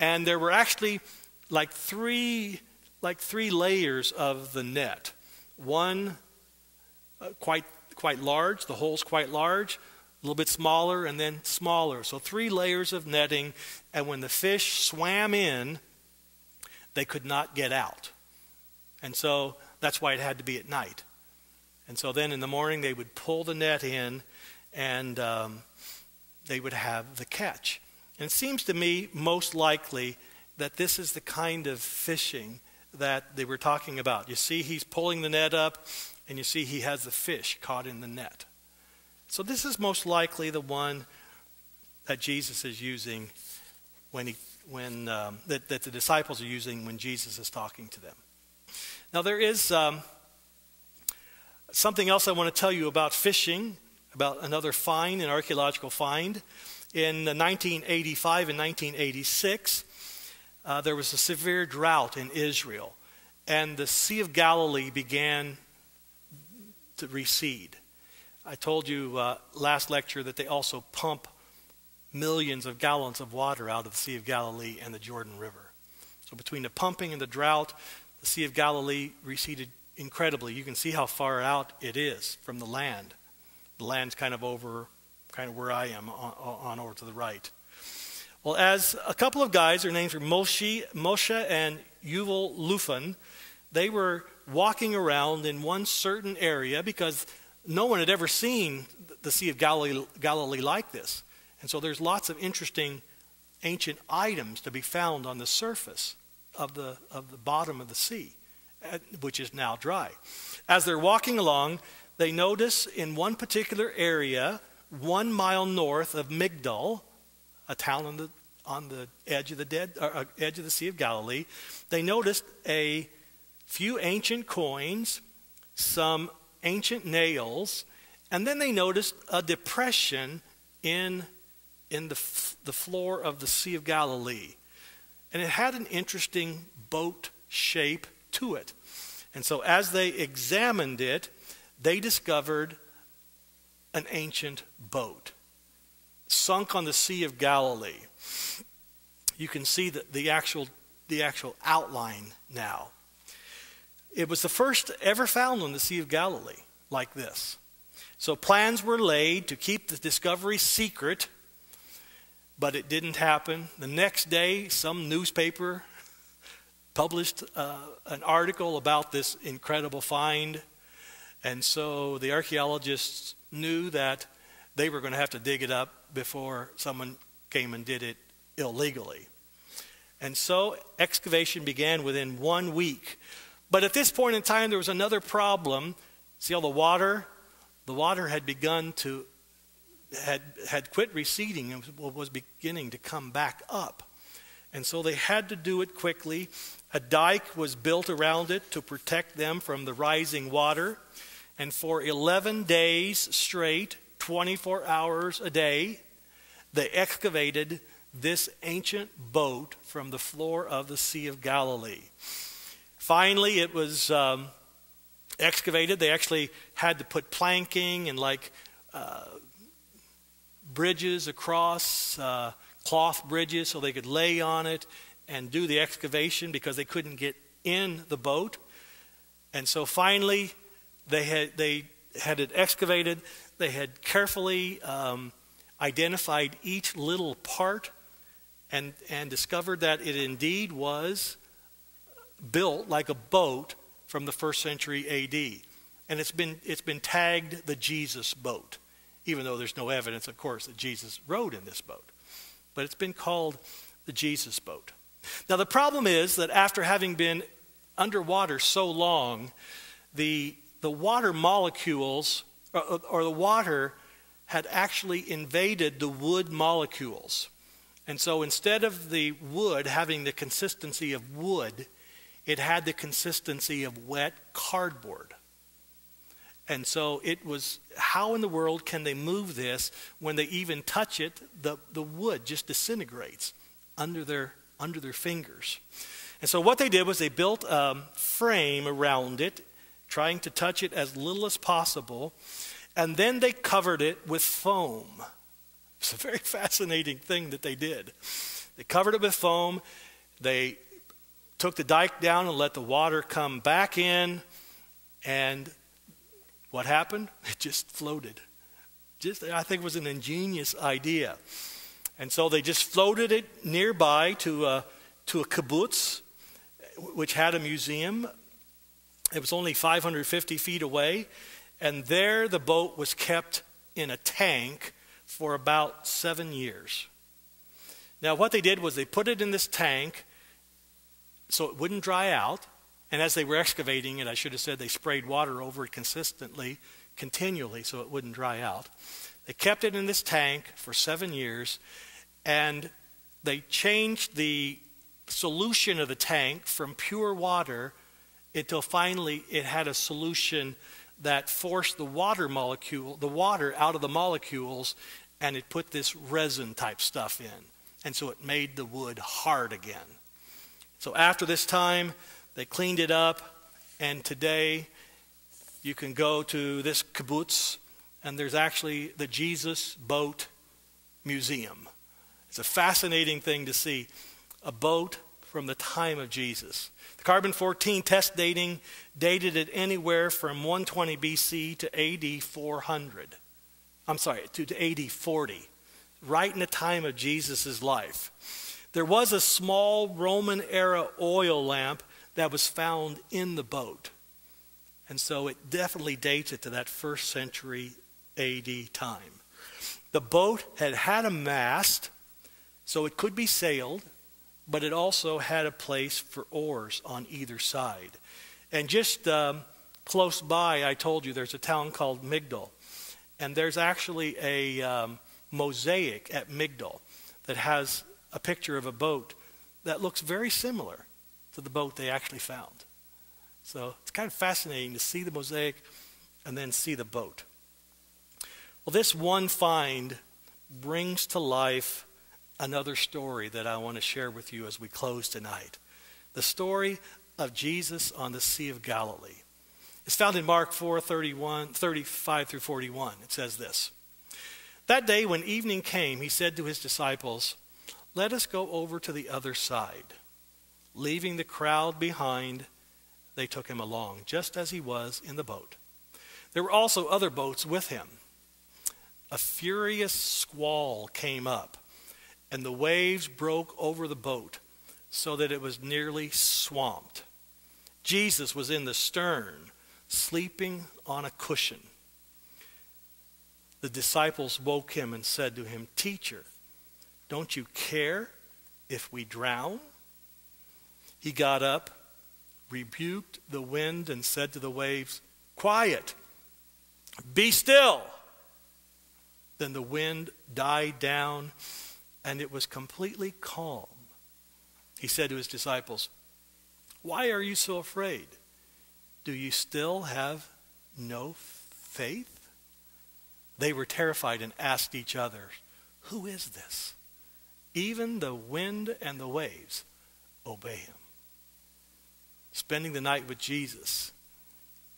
And there were actually like three, like three layers of the net. One uh, quite, quite large, the hole's quite large, a little bit smaller, and then smaller. So three layers of netting, and when the fish swam in, they could not get out. And so that's why it had to be at night. And so then in the morning they would pull the net in and um, they would have the catch. And it seems to me most likely that this is the kind of fishing that they were talking about. You see, he's pulling the net up, and you see he has the fish caught in the net. So this is most likely the one that Jesus is using when he when um, that, that the disciples are using when Jesus is talking to them. Now, there is um, something else I want to tell you about fishing, about another find, an archaeological find. In 1985 and 1986, uh, there was a severe drought in Israel, and the Sea of Galilee began to recede. I told you uh, last lecture that they also pump millions of gallons of water out of the Sea of Galilee and the Jordan River. So between the pumping and the drought, the Sea of Galilee receded incredibly. You can see how far out it is from the land. The land's kind of over, kind of where I am, on, on over to the right. Well, as a couple of guys, their names were Moshe, Moshe and Yuval Lufan, they were walking around in one certain area because no one had ever seen the Sea of Galilee, Galilee like this. And so there's lots of interesting ancient items to be found on the surface of the, of the bottom of the sea, which is now dry. As they're walking along, they notice in one particular area, one mile north of Migdal, a town on the, on the edge, of the dead, uh, edge of the Sea of Galilee, they noticed a few ancient coins, some ancient nails, and then they noticed a depression in, in the, the floor of the Sea of Galilee. And it had an interesting boat shape to it. And so as they examined it, they discovered an ancient boat sunk on the Sea of Galilee. You can see the, the, actual, the actual outline now. It was the first ever found on the Sea of Galilee like this. So plans were laid to keep the discovery secret, but it didn't happen. The next day, some newspaper published uh, an article about this incredible find. And so the archaeologists knew that they were going to have to dig it up before someone came and did it illegally. And so excavation began within one week. But at this point in time, there was another problem. See all the water? The water had begun to, had, had quit receding and was beginning to come back up. And so they had to do it quickly. A dike was built around it to protect them from the rising water. And for 11 days straight, 24 hours a day, they excavated this ancient boat from the floor of the Sea of Galilee. Finally, it was um, excavated. They actually had to put planking and like uh, bridges across, uh, cloth bridges, so they could lay on it and do the excavation because they couldn't get in the boat. And so finally, they had, they had it excavated. They had carefully um, identified each little part and, and discovered that it indeed was built like a boat from the first century AD. And it's been, it's been tagged the Jesus boat, even though there's no evidence, of course, that Jesus rode in this boat. But it's been called the Jesus boat. Now, the problem is that after having been underwater so long, the, the water molecules, or, or the water had actually invaded the wood molecules. And so instead of the wood having the consistency of wood, it had the consistency of wet cardboard. And so it was, how in the world can they move this when they even touch it? The, the wood just disintegrates under their, under their fingers. And so what they did was they built a frame around it, trying to touch it as little as possible, and then they covered it with foam. It's a very fascinating thing that they did. They covered it with foam. They took the dike down and let the water come back in. And what happened? It just floated. Just, I think it was an ingenious idea. And so they just floated it nearby to a, to a kibbutz, which had a museum. It was only 550 feet away. And there the boat was kept in a tank for about seven years. Now, what they did was they put it in this tank so it wouldn't dry out. And as they were excavating it, I should have said they sprayed water over it consistently, continually, so it wouldn't dry out. They kept it in this tank for seven years, and they changed the solution of the tank from pure water until finally it had a solution that forced the water molecule, the water out of the molecules, and it put this resin type stuff in. And so it made the wood hard again. So after this time, they cleaned it up, and today you can go to this kibbutz, and there's actually the Jesus Boat Museum. It's a fascinating thing to see a boat from the time of Jesus. The carbon 14 test dating dated it anywhere from 120 BC to AD 400. I'm sorry, to, to AD 40, right in the time of Jesus' life. There was a small Roman era oil lamp that was found in the boat. And so it definitely dates it to that first century AD time. The boat had had a mast, so it could be sailed, but it also had a place for oars on either side. And just um, close by, I told you there's a town called Migdol. And there's actually a um, mosaic at Migdol that has a picture of a boat that looks very similar to the boat they actually found. So it's kind of fascinating to see the mosaic and then see the boat. Well, this one find brings to life another story that I want to share with you as we close tonight. The story of Jesus on the Sea of Galilee. It's found in Mark 4 31, 35 through 41. It says this That day, when evening came, he said to his disciples, Let us go over to the other side. Leaving the crowd behind, they took him along, just as he was in the boat. There were also other boats with him. A furious squall came up, and the waves broke over the boat so that it was nearly swamped. Jesus was in the stern sleeping on a cushion. The disciples woke him and said to him, Teacher, don't you care if we drown? He got up, rebuked the wind, and said to the waves, Quiet, be still. Then the wind died down, and it was completely calm. He said to his disciples, Why are you so afraid? Do you still have no faith? They were terrified and asked each other, Who is this? Even the wind and the waves obey him. Spending the night with Jesus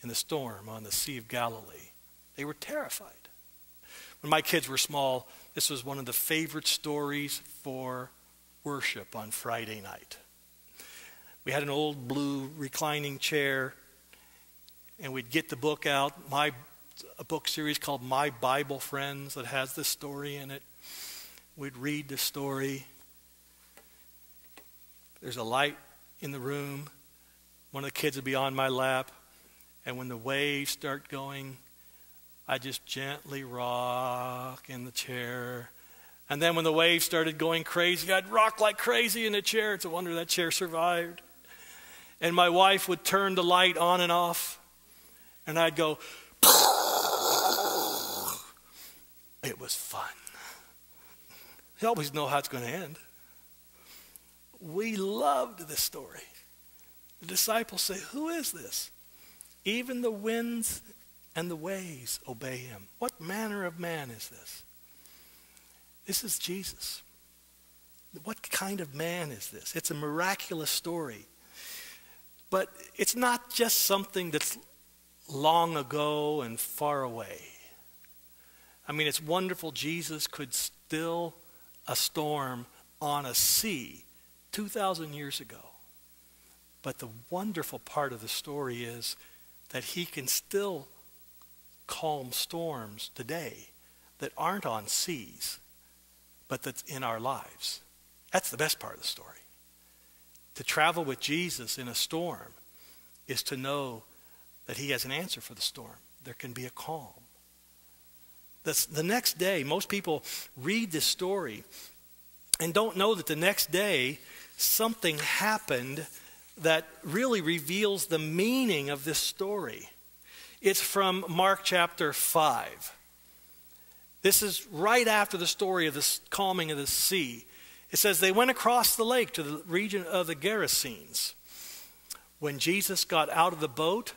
in the storm on the Sea of Galilee, they were terrified. When my kids were small, this was one of the favorite stories for worship on Friday night. We had an old blue reclining chair and we'd get the book out, my a book series called My Bible Friends that has this story in it. We'd read the story. There's a light in the room. One of the kids would be on my lap, and when the waves start going, I just gently rock in the chair. And then when the waves started going crazy, I'd rock like crazy in the chair. It's a wonder that chair survived. And my wife would turn the light on and off and I'd go, it was fun. You always know how it's going to end. We loved this story. The disciples say, Who is this? Even the winds and the waves obey him. What manner of man is this? This is Jesus. What kind of man is this? It's a miraculous story. But it's not just something that's long ago and far away. I mean, it's wonderful Jesus could still a storm on a sea 2,000 years ago. But the wonderful part of the story is that he can still calm storms today that aren't on seas, but that's in our lives. That's the best part of the story. To travel with Jesus in a storm is to know that he has an answer for the storm. There can be a calm. The next day, most people read this story and don't know that the next day something happened that really reveals the meaning of this story. It's from Mark chapter 5. This is right after the story of the calming of the sea. It says, They went across the lake to the region of the Gerasenes. When Jesus got out of the boat,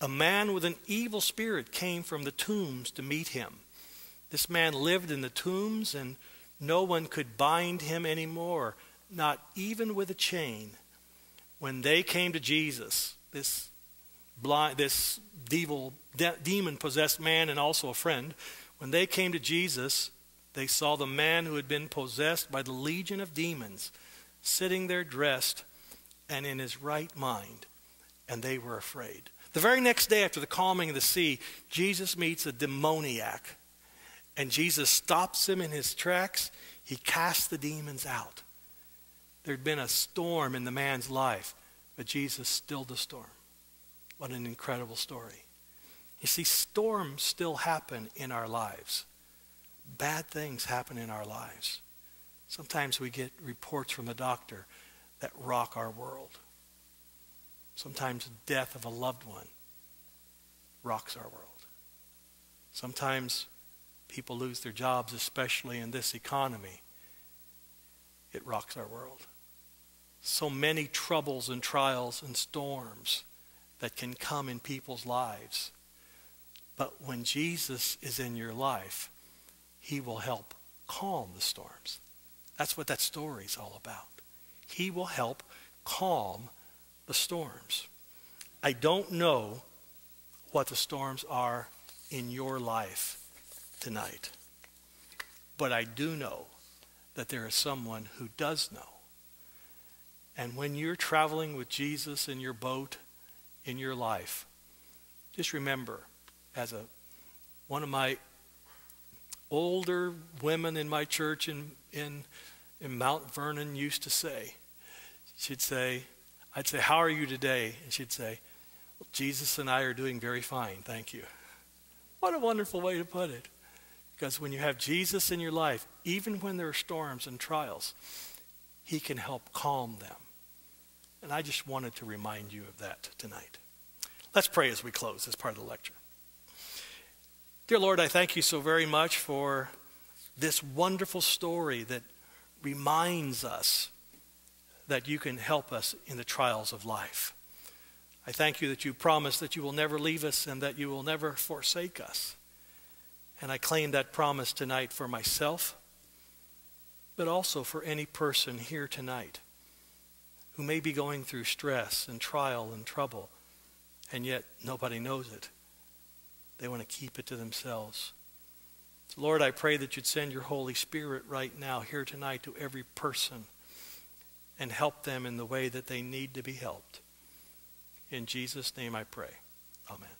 a man with an evil spirit came from the tombs to meet him. This man lived in the tombs, and no one could bind him anymore, not even with a chain. When they came to Jesus, this blind, this devil, de- demon possessed man, and also a friend, when they came to Jesus, they saw the man who had been possessed by the legion of demons sitting there dressed and in his right mind, and they were afraid. The very next day after the calming of the sea, Jesus meets a demoniac. And Jesus stops him in his tracks. He casts the demons out. There'd been a storm in the man's life, but Jesus stilled the storm. What an incredible story. You see, storms still happen in our lives. Bad things happen in our lives. Sometimes we get reports from the doctor that rock our world. Sometimes death of a loved one rocks our world. Sometimes people lose their jobs, especially in this economy. It rocks our world. So many troubles and trials and storms that can come in people's lives. But when Jesus is in your life, he will help calm the storms. That's what that story is all about. He will help calm the storms. I don't know what the storms are in your life tonight, but I do know that there is someone who does know. And when you're traveling with Jesus in your boat, in your life, just remember, as a one of my older women in my church in, in, in Mount Vernon used to say, she'd say, I'd say, How are you today? And she'd say, well, Jesus and I are doing very fine, thank you. What a wonderful way to put it. Because when you have Jesus in your life, even when there are storms and trials, he can help calm them. And I just wanted to remind you of that tonight. Let's pray as we close this part of the lecture. Dear Lord, I thank you so very much for this wonderful story that reminds us that you can help us in the trials of life. I thank you that you promise that you will never leave us and that you will never forsake us. And I claim that promise tonight for myself, but also for any person here tonight who may be going through stress and trial and trouble and yet nobody knows it. They want to keep it to themselves. So Lord, I pray that you'd send your Holy Spirit right now here tonight to every person and help them in the way that they need to be helped. In Jesus' name I pray. Amen.